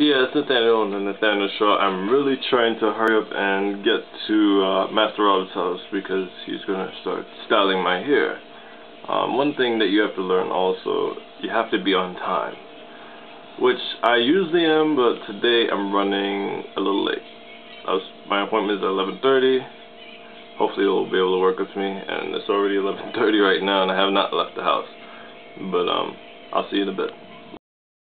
Yeah, it's Nathaniel and the Nathaniel Show. I'm really trying to hurry up and get to uh, Master Rob's house because he's going to start styling my hair. Um, one thing that you have to learn also, you have to be on time. Which I usually am, but today I'm running a little late. Was, my appointment is at 11.30. Hopefully it'll be able to work with me. And it's already 11.30 right now and I have not left the house. But um, I'll see you in a bit.